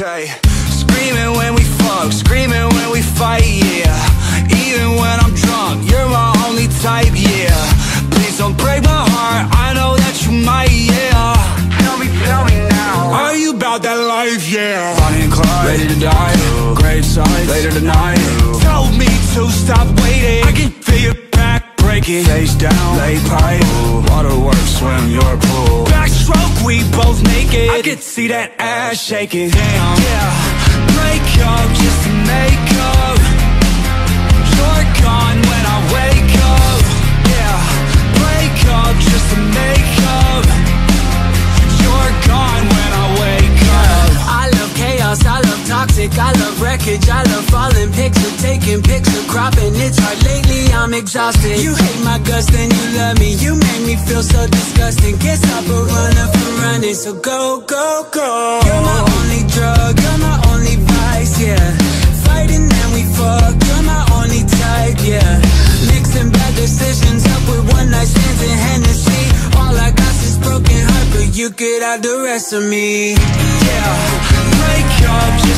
Okay, screaming when we fuck, screaming when we fight, yeah. Even when I'm drunk, you're my only type, yeah. Please don't break my heart, I know that you might, yeah. Tell me, tell me now. Are you about that life, yeah? Bonnie and Clyde, ready to die. Graveside, later tonight. Told me to stop waiting. I can feel your back breaking. Face down, lay pipe. Waterworks, swim your pool. Backstroke, we both naked. I could see that ass shaking. Damn, yeah. Break up just to make toxic, I love wreckage, I love falling picture, taking picture, cropping. It's hard lately, I'm exhausted. You hate my guts, then you love me. You make me feel so disgusting. Can't stop a runner from running, so go, go, go. You're my only drug, you're my only vice, yeah. Fighting and we fuck, you're my only type, yeah. Mixing bad decisions up with one night stands and Hennessy. All I got is broken heart, but you could have the rest of me, yeah. Break up